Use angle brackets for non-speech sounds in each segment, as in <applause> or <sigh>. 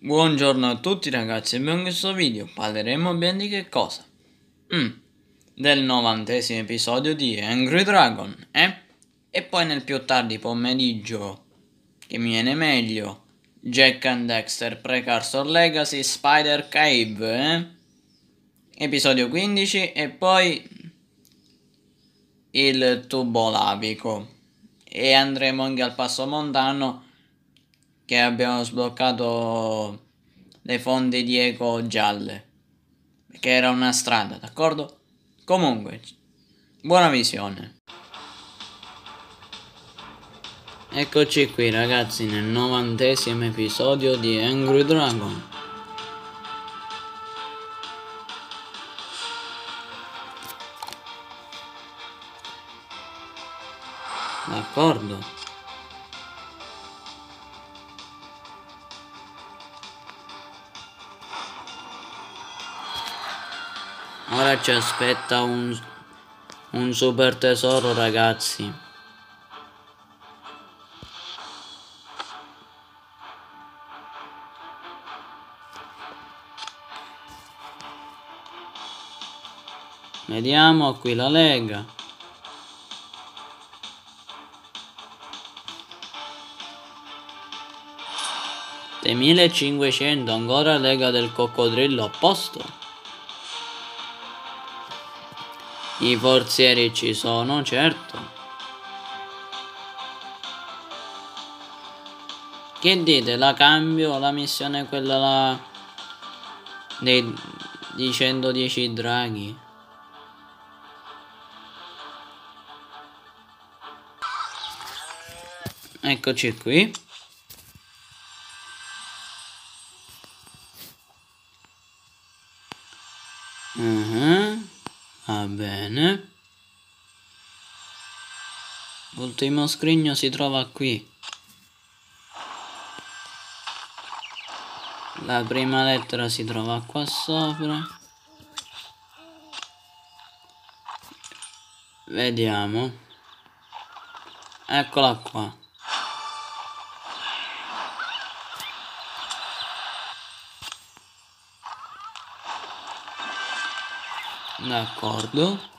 Buongiorno a tutti ragazzi e in questo video parleremo ben di che cosa? Mm, del novantesimo episodio di Angry Dragon, eh? E poi nel più tardi pomeriggio, che mi viene meglio, Jack and Dexter Precursor Legacy Spider Cave, eh? Episodio 15 e poi il tubo lavico. E andremo anche al passo montano che abbiamo sbloccato le fonti di eco gialle. Che era una strada, d'accordo? Comunque, buona visione. Eccoci qui ragazzi nel novantesimo episodio di Angry Dragon. D'accordo. Ora ci aspetta un, un super tesoro ragazzi. Vediamo qui la lega. Dei 1500 ancora lega del coccodrillo a posto. I forzieri ci sono, certo. Che dite? La cambio? La missione quella là dei, di 110 draghi? Eccoci qui. Bene. L'ultimo scrigno si trova qui. La prima lettera si trova qua sopra. Vediamo. Eccola qua. D'accordo.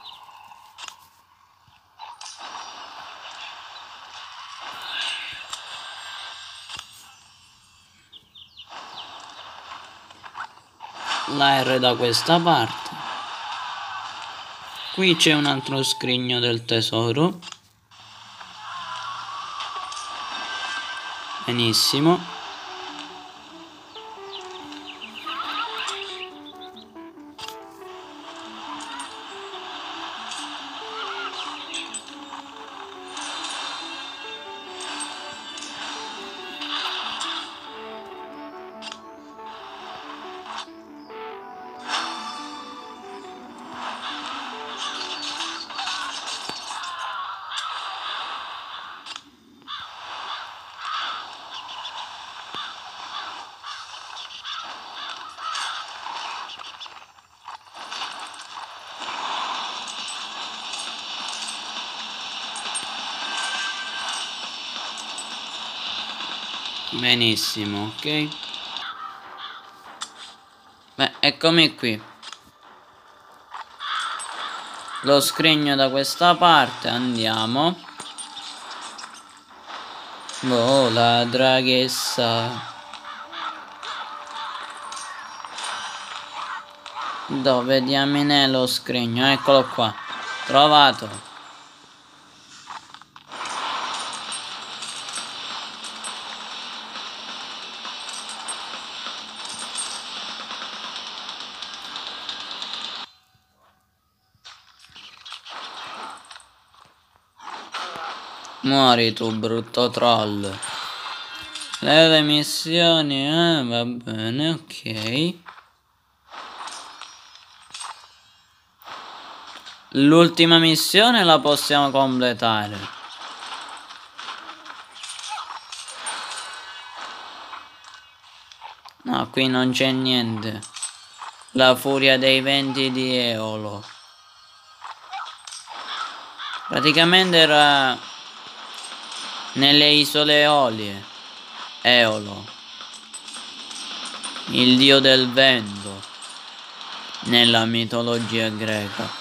La R da questa parte. Qui c'è un altro scrigno del tesoro. Benissimo. Benissimo, ok. Beh, eccomi qui. Lo scrigno da questa parte, andiamo. Oh, la draghessa. Dove diamine lo scrigno? Eccolo qua. Trovato. Muori tu brutto troll. Le, missioni, eh, va bene, ok. L'ultima missione la possiamo completare. No, qui non c'è niente. La furia dei venti di Eolo. Praticamente era nelle isole Eolie, Eolo, il dio del vento, nella mitologia greca.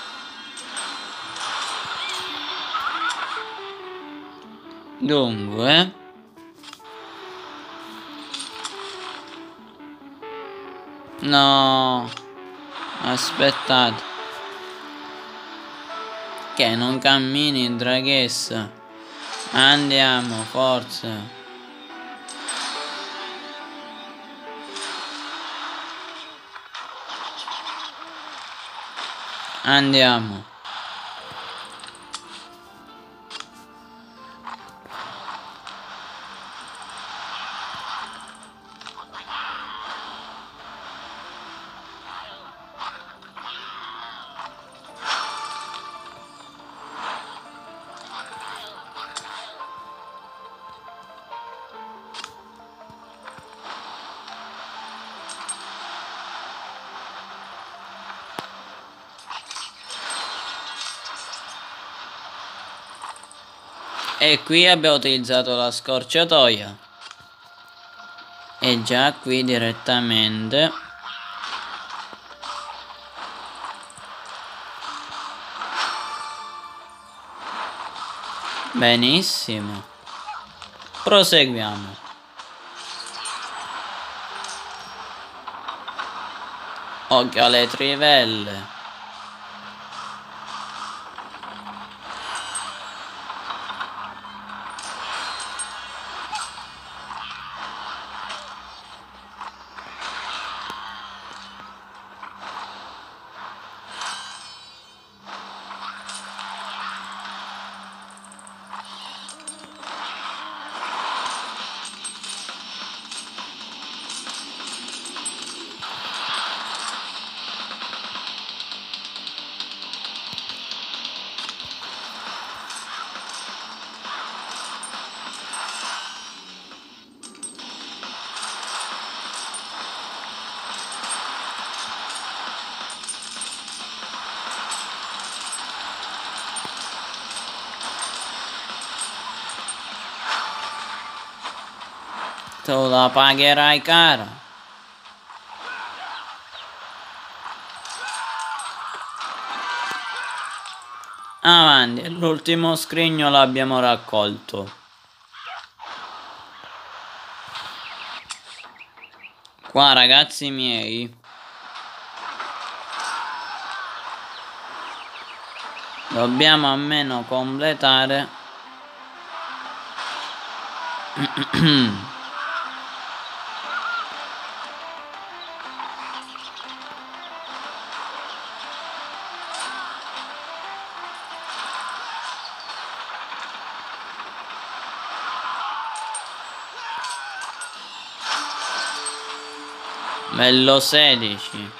Dunque, no, aspettate, che non cammini, draghessa. Andiamo, forza. Andiamo. E qui abbiamo utilizzato la scorciatoia. E già qui direttamente. Benissimo. Proseguiamo. Occhio alle trivelle. Tu la pagherai cara. Avanti, l'ultimo scrigno l'abbiamo raccolto. Qua ragazzi miei. Dobbiamo almeno completare <clears throat> Bello 16.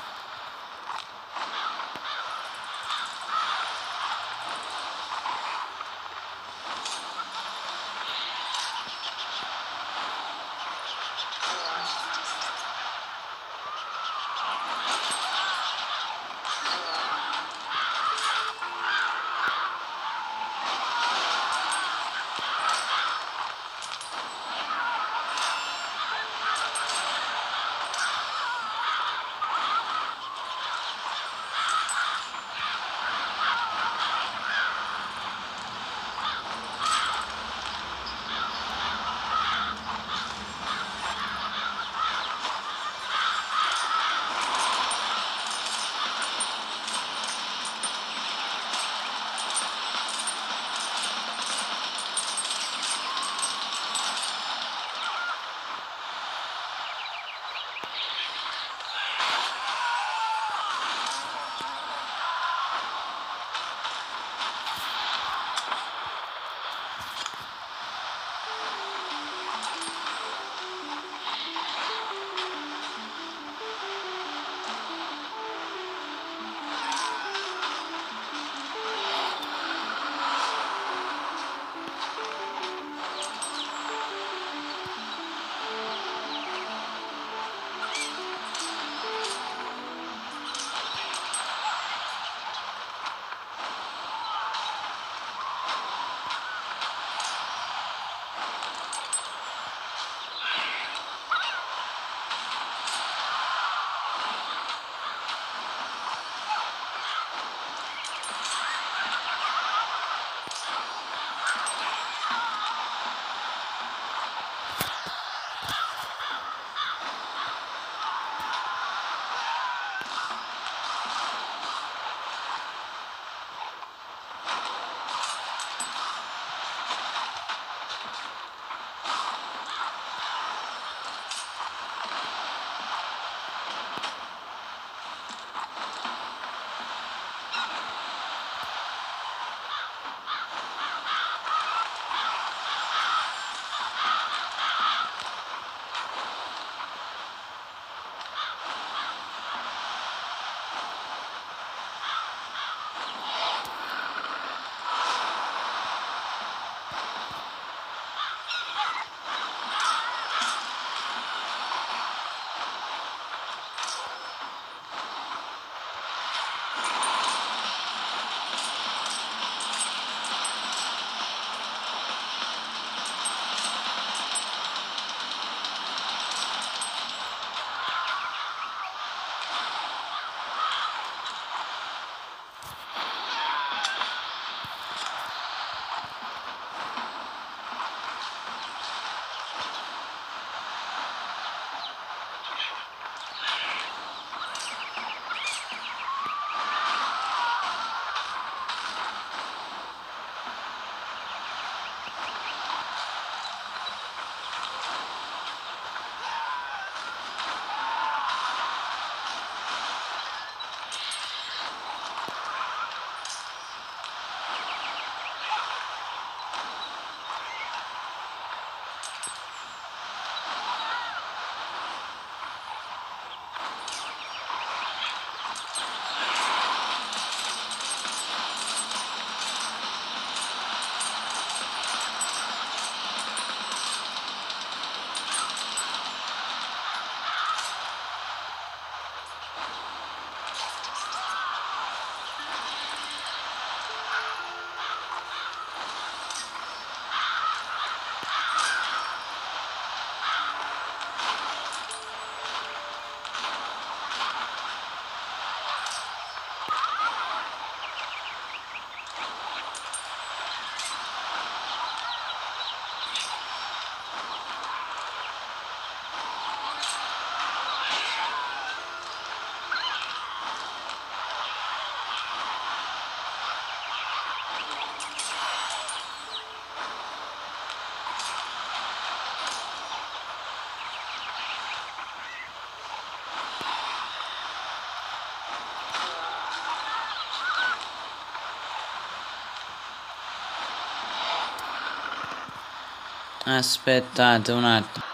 Aspettate un attimo.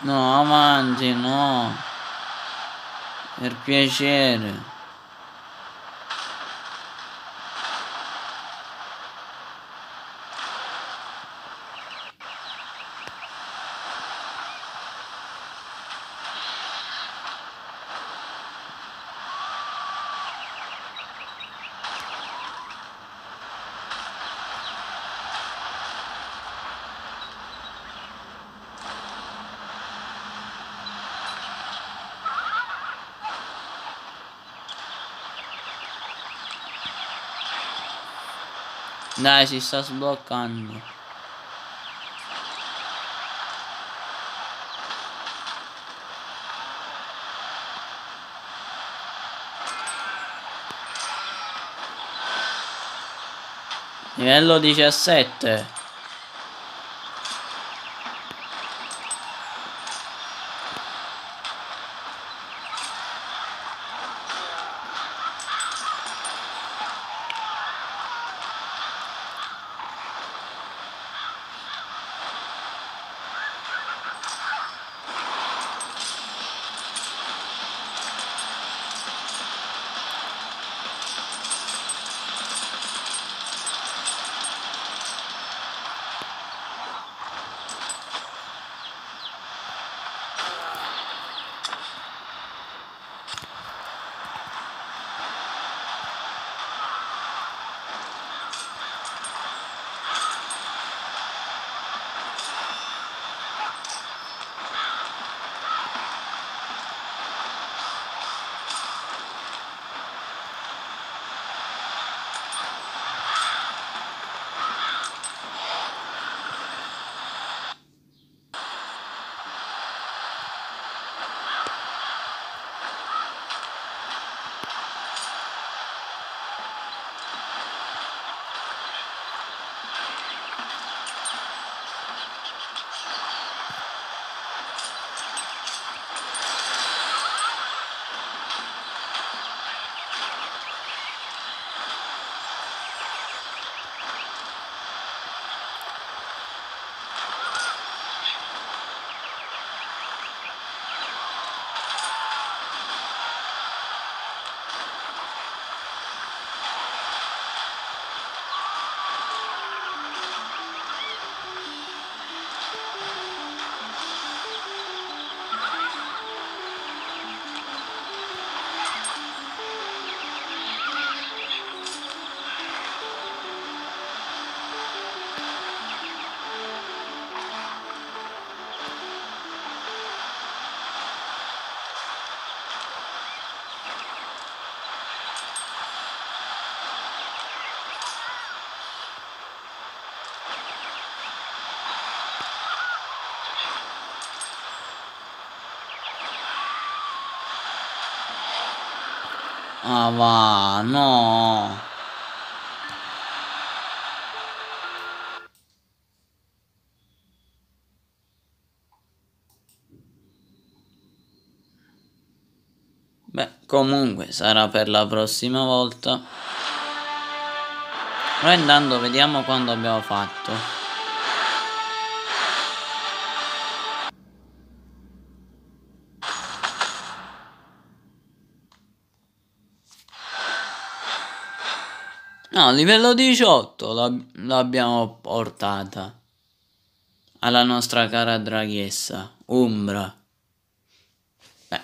No, avanti, no. Per piacere. Dai, si sta sbloccando. Livello 17. Ah va, no. Beh, comunque sarà per la prossima volta. Però intanto vediamo quanto abbiamo fatto. No, livello 18 l'ab- l'abbiamo portata alla nostra cara draghessa, Umbra. Beh,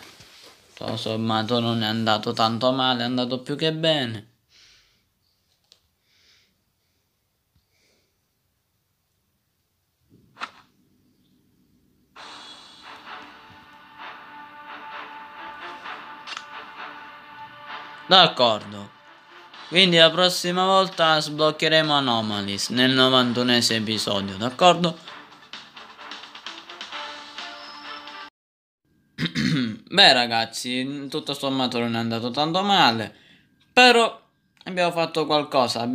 tutto sommato non è andato tanto male, è andato più che bene. D'accordo. Quindi la prossima volta sbloccheremo Anomalies nel 91 episodio, d'accordo? <clears throat> Beh ragazzi, tutto sommato non è andato tanto male, però abbiamo fatto qualcosa.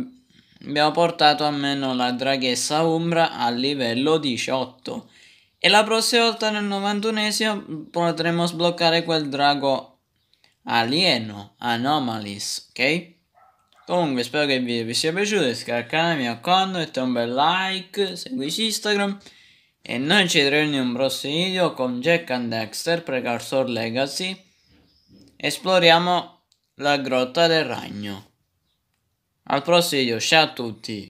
Abbiamo portato almeno la draghessa Umbra a livello 18 E la prossima volta nel 91esimo potremo sbloccare quel drago alieno, Anomalies, ok? Comunque spero che il video vi sia piaciuto, iscrivetevi al canale, mi raccomando, mettete un bel like, seguite Instagram e noi ci vedremo in un prossimo video con Jack and Dexter, Precursor Legacy. Esploriamo la grotta del ragno. Al prossimo video, ciao a tutti!